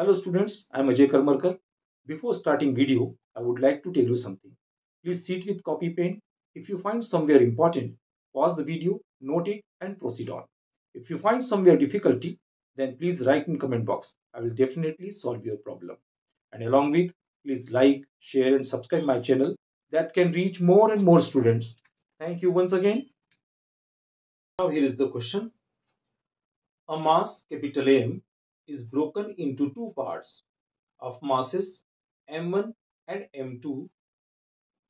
Hello students, I am Ajay Karmarkar. Before starting video, I would like to tell you something. Please sit with copy pen. If you find somewhere important, pause the video, note it and proceed on. If you find somewhere difficulty, then please write in comment box. I will definitely solve your problem. And along with, please like, share and subscribe my channel that can reach more and more students. Thank you once again. Now here is the question. A mass capital M is broken into two parts of masses m1 and m2.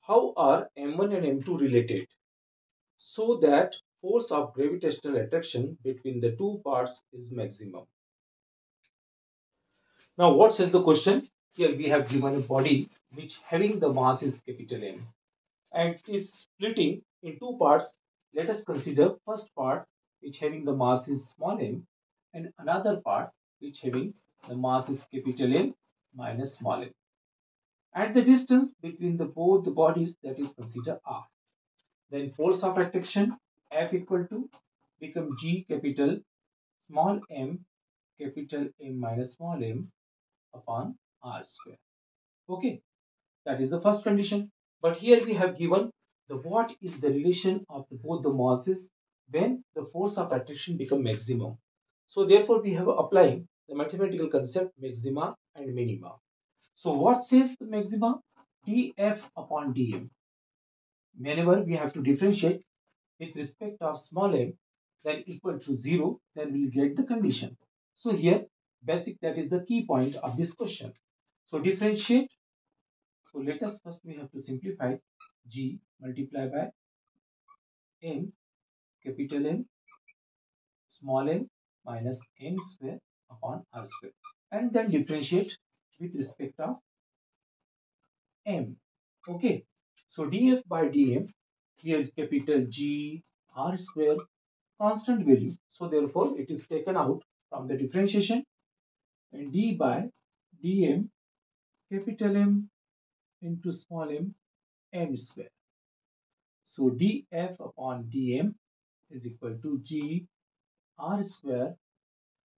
How are m1 and m2 related? So that force of gravitational attraction between the two parts is maximum. Now what says the question? Here we have given a body which having the mass is capital M and is splitting in two parts. Let us consider first part which having the mass is small m and another part which having the mass is capital M minus small m. At the distance between the both the bodies that is considered R. Then force of attraction F equal to become G capital small m capital M minus small m upon R square. Okay, that is the first condition. But here we have given the what is the relation of the, both the masses when the force of attraction become maximum. So therefore we have applying the mathematical concept maxima and minima. So what says the maxima? df upon dm. Whenever we have to differentiate with respect of small m then equal to 0 then we will get the condition. So here basic that is the key point of this question. So differentiate. So let us first we have to simplify g multiply by m capital M small m minus m square upon r square. And then differentiate with respect of m. Okay. So df by dm here capital g r square constant value. So therefore it is taken out from the differentiation. And d by dm capital m into small m m square. So df upon dm is equal to g r square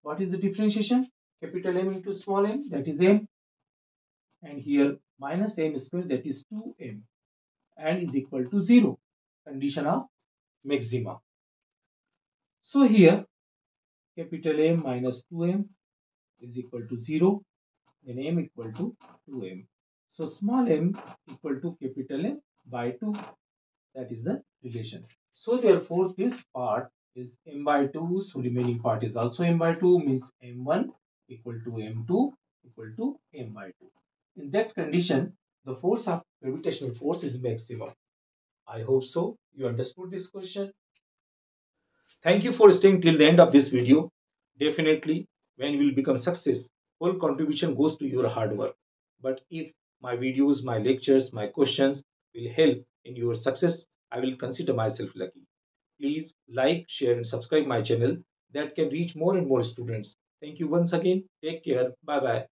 what is the differentiation? Capital M into small m, that is m. And here minus m square, that is 2m. And is equal to 0. Condition of maxima. So here, capital M minus 2m is equal to 0. Then m equal to 2m. So small m equal to capital M by 2. That is the relation. So therefore, this part is m by 2 so remaining part is also m by 2 means m1 equal to m2 equal to m by 2 in that condition the force of gravitational force is maximum. I hope so. You understood this question? Thank you for staying till the end of this video. Definitely when you will become success whole contribution goes to your hard work. But if my videos my lectures my questions will help in your success i will consider myself lucky Please like, share and subscribe my channel that can reach more and more students. Thank you once again. Take care. Bye bye.